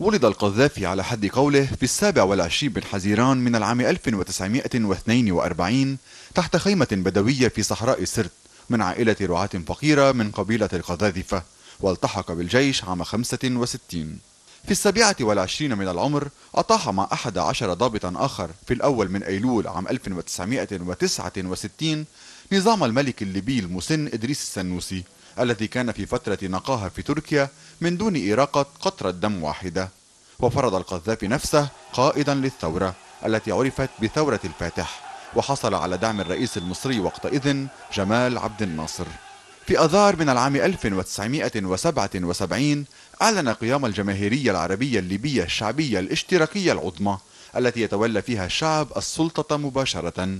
ولد القذافي على حد قوله في السابع والعشرين من حزيران من العام 1942 تحت خيمة بدوية في صحراء سرت من عائلة رعاة فقيرة من قبيلة القذاذفة والتحق بالجيش عام 65 في السابعة والعشرين من العمر أطاح مع أحد عشر ضابطا آخر في الأول من أيلول عام 1969 نظام الملك الليبي المسن إدريس السنوسي. الذي كان في فترة نقاهة في تركيا من دون إراقة قطرة دم واحدة. وفرض القذافي نفسه قائدا للثورة التي عرفت بثورة الفاتح وحصل على دعم الرئيس المصري وقتئذ جمال عبد الناصر. في أذار من العام 1977 أعلن قيام الجماهيرية العربية الليبية الشعبية الاشتراكية العظمى التي يتولى فيها الشعب السلطة مباشرة.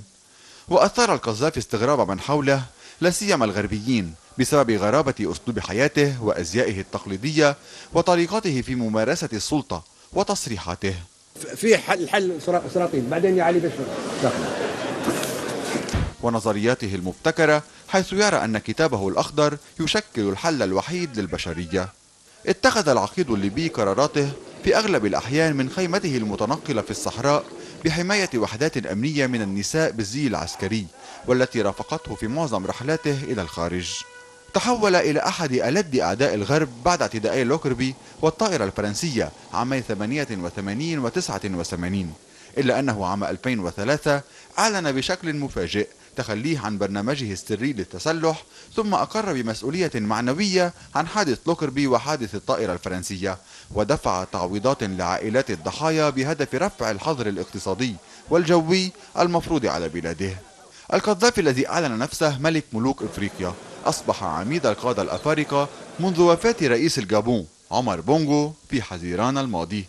وأثار القذافي استغراب من حوله لا سيما الغربيين بسبب غرابة أسلوب حياته وأزيائه التقليدية وطريقته في ممارسة السلطة وتصريحاته. في حل حل سلاطين بعدين يا علي بس ونظرياته المبتكرة حيث يرى أن كتابه الأخضر يشكل الحل الوحيد للبشرية. اتخذ العقيد الليبي قراراته في أغلب الأحيان من خيمته المتنقلة في الصحراء بحماية وحدات أمنية من النساء بالزي العسكري والتي رافقته في معظم رحلاته إلى الخارج. تحول إلى أحد ألد أعداء الغرب بعد اعتداءي لوكربي والطائرة الفرنسية عامي 88 و 89 إلا أنه عام 2003 أعلن بشكل مفاجئ تخليه عن برنامجه السري للتسلح ثم أقر بمسؤولية معنوية عن حادث لوكربي وحادث الطائرة الفرنسية ودفع تعويضات لعائلات الضحايا بهدف رفع الحظر الاقتصادي والجوي المفروض على بلاده. القذافي الذي أعلن نفسه ملك ملوك إفريقيا أصبح عميد القادة الأفارقة منذ وفاة رئيس الجابون عمر بونغو في حزيران الماضي.